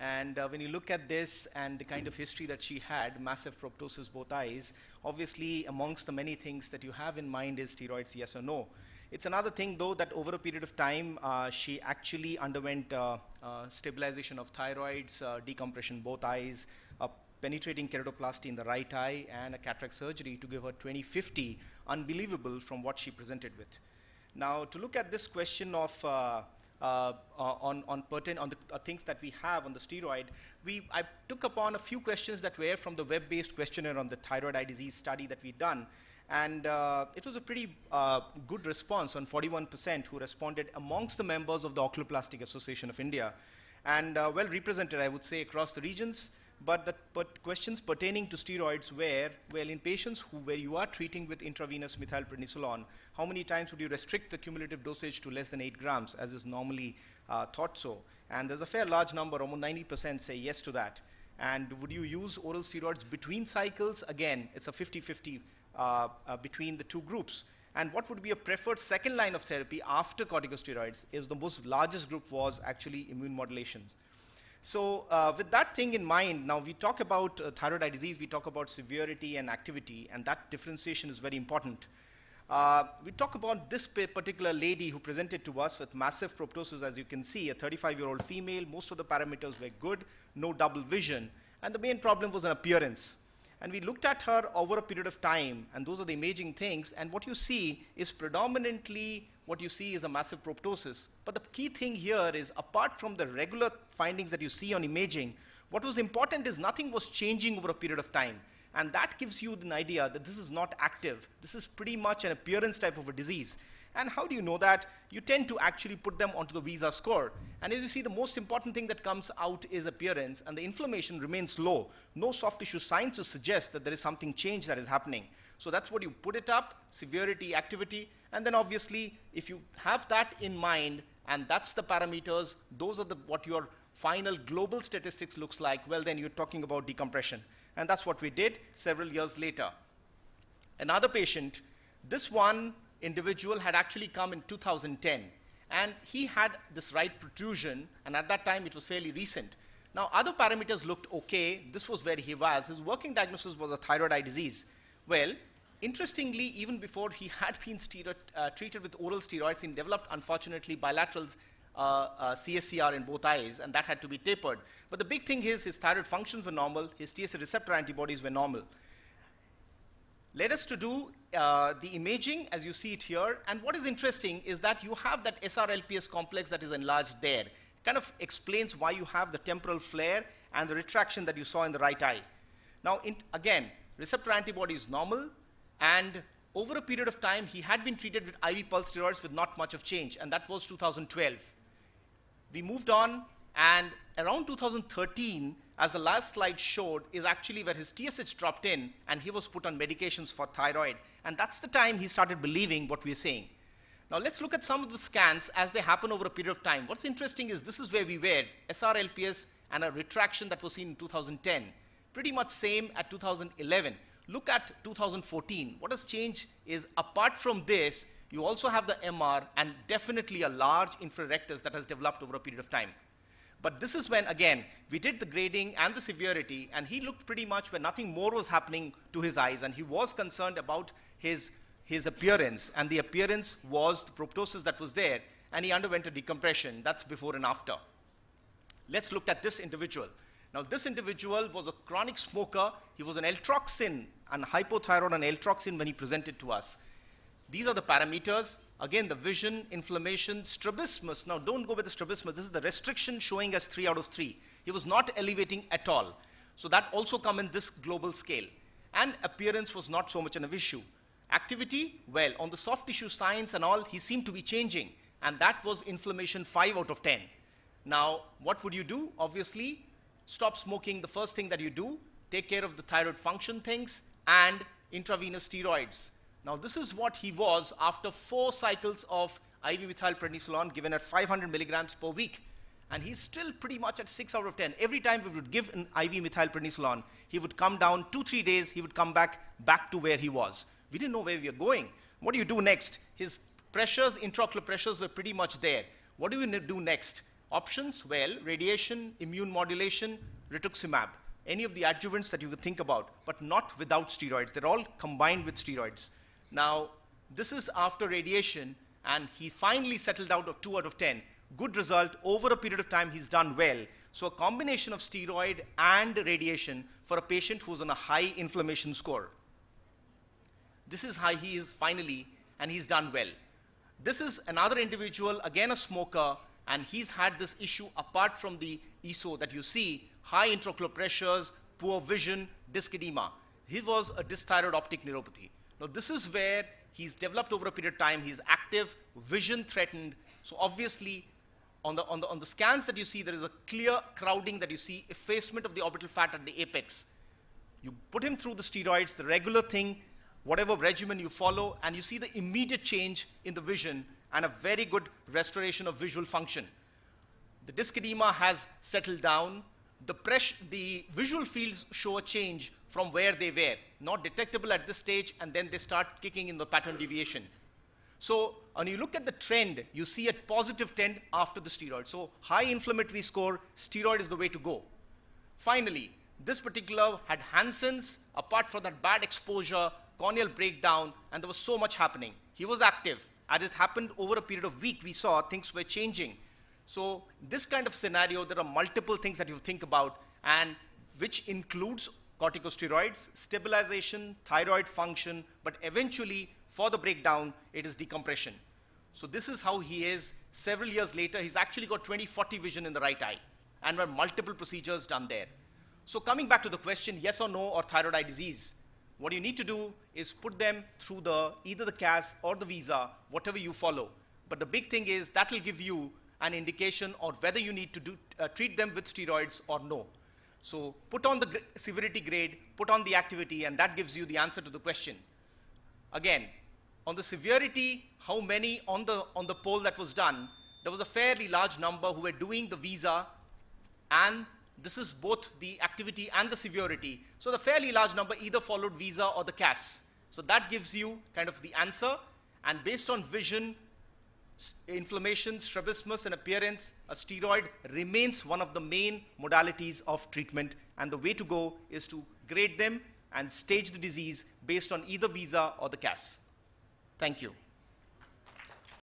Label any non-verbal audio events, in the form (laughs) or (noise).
And uh, when you look at this and the kind of history that she had, massive proptosis, both eyes, obviously amongst the many things that you have in mind is steroids, yes or no. It's another thing though that over a period of time, uh, she actually underwent uh, uh stabilization of thyroids, uh, decompression both eyes, a penetrating keratoplasty in the right eye, and a cataract surgery to give her 2050, unbelievable from what she presented with. Now, to look at this question of uh, uh, on, on, pertain, on the uh, things that we have on the steroid, we, I took upon a few questions that were from the web-based questionnaire on the thyroid eye disease study that we'd done. And uh, it was a pretty uh, good response on 41% who responded amongst the members of the Oculoplastic Association of India. And uh, well represented, I would say, across the regions but the but questions pertaining to steroids were, well, in patients who, where you are treating with intravenous methylprednisolone, how many times would you restrict the cumulative dosage to less than 8 grams, as is normally uh, thought so? And there's a fair large number, almost 90% say yes to that. And would you use oral steroids between cycles? Again, it's a 50-50 uh, uh, between the two groups. And what would be a preferred second line of therapy after corticosteroids is the most largest group was actually immune modulation. So uh, with that thing in mind, now we talk about uh, thyroid eye disease, we talk about severity and activity, and that differentiation is very important. Uh, we talk about this particular lady who presented to us with massive proptosis, as you can see, a 35-year-old female. Most of the parameters were good, no double vision, and the main problem was an appearance. And we looked at her over a period of time, and those are the imaging things, and what you see is predominantly what you see is a massive proptosis. But the key thing here is apart from the regular findings that you see on imaging, what was important is nothing was changing over a period of time. And that gives you an idea that this is not active. This is pretty much an appearance type of a disease. And how do you know that? You tend to actually put them onto the VISA score. And as you see, the most important thing that comes out is appearance, and the inflammation remains low. No soft tissue signs to suggest that there is something change that is happening. So that's what you put it up, severity, activity, and then obviously, if you have that in mind, and that's the parameters, those are the, what your final global statistics looks like, well, then you're talking about decompression. And that's what we did several years later. Another patient, this one individual had actually come in 2010. And he had this right protrusion, and at that time it was fairly recent. Now, other parameters looked okay. This was where he was. His working diagnosis was a thyroid eye disease. Well, Interestingly, even before he (laughs) had been steroid, uh, treated with oral steroids, he developed, unfortunately, bilateral uh, uh, CSCR in both eyes, and that had to be tapered. But the big thing is his thyroid functions were normal, his TSH receptor antibodies were normal. Led us to do uh, the imaging, as you see it here, and what is interesting is that you have that SRLPS complex that is enlarged there. Kind of explains why you have the temporal flare and the retraction that you saw in the right eye. Now, in, again, receptor antibody is normal, and over a period of time, he had been treated with IV pulse steroids with not much of change, and that was 2012. We moved on, and around 2013, as the last slide showed, is actually where his TSH dropped in, and he was put on medications for thyroid. And that's the time he started believing what we're saying. Now let's look at some of the scans as they happen over a period of time. What's interesting is this is where we were, SRLPS and a retraction that was seen in 2010. Pretty much same at 2011 look at 2014. What has changed is apart from this, you also have the MR and definitely a large inferior rectus that has developed over a period of time. But this is when, again, we did the grading and the severity, and he looked pretty much when nothing more was happening to his eyes, and he was concerned about his, his appearance, and the appearance was the proptosis that was there, and he underwent a decompression. That's before and after. Let's look at this individual. Now, this individual was a chronic smoker. He was an Eltroxin and hypothyroid and Eltroxin when he presented to us. These are the parameters. Again, the vision, inflammation, strabismus. Now, don't go with the strabismus. This is the restriction showing us 3 out of 3. He was not elevating at all. So that also come in this global scale. And appearance was not so much an issue. Activity, well, on the soft tissue signs and all, he seemed to be changing. And that was inflammation 5 out of 10. Now, what would you do? Obviously, stop smoking, the first thing that you do, take care of the thyroid function things and intravenous steroids. Now this is what he was after four cycles of IV methylprednisolone given at 500 milligrams per week. And he's still pretty much at 6 out of 10. Every time we would give an IV methylprednisolone, he would come down two, three days, he would come back, back to where he was. We didn't know where we were going. What do you do next? His pressures, intraocular pressures were pretty much there. What do we do next? Options, well, radiation, immune modulation, rituximab, any of the adjuvants that you could think about, but not without steroids. They're all combined with steroids. Now, this is after radiation, and he finally settled out of 2 out of 10. Good result. Over a period of time, he's done well. So a combination of steroid and radiation for a patient who's on a high inflammation score. This is how he is finally, and he's done well. This is another individual, again a smoker, and he's had this issue apart from the ESO that you see, high intraocular pressures, poor vision, disc edema. He was a dysthyroid optic neuropathy. Now this is where he's developed over a period of time, he's active, vision threatened, so obviously on the, on, the, on the scans that you see, there is a clear crowding that you see, effacement of the orbital fat at the apex. You put him through the steroids, the regular thing, whatever regimen you follow, and you see the immediate change in the vision and a very good restoration of visual function. The disc edema has settled down. The, the visual fields show a change from where they were, not detectable at this stage, and then they start kicking in the pattern deviation. So when you look at the trend, you see a positive trend after the steroid. So high inflammatory score, steroid is the way to go. Finally, this particular had Hansen's, apart from that bad exposure, corneal breakdown, and there was so much happening. He was active. As it happened over a period of week, we saw things were changing. So this kind of scenario, there are multiple things that you think about, and which includes corticosteroids, stabilization, thyroid function, but eventually for the breakdown, it is decompression. So this is how he is. Several years later, he's actually got 20/40 vision in the right eye, and were multiple procedures done there. So coming back to the question, yes or no, or thyroid eye disease, what you need to do is put them through the either the CAS or the VISA, whatever you follow. But the big thing is that will give you an indication or whether you need to do, uh, treat them with steroids or no. So put on the gr severity grade, put on the activity, and that gives you the answer to the question. Again, on the severity, how many on the, on the poll that was done, there was a fairly large number who were doing the VISA and this is both the activity and the severity. So the fairly large number either followed VISA or the CAS. So that gives you kind of the answer. And based on vision, inflammation, strabismus, and appearance, a steroid remains one of the main modalities of treatment. And the way to go is to grade them and stage the disease based on either VISA or the CAS. Thank you.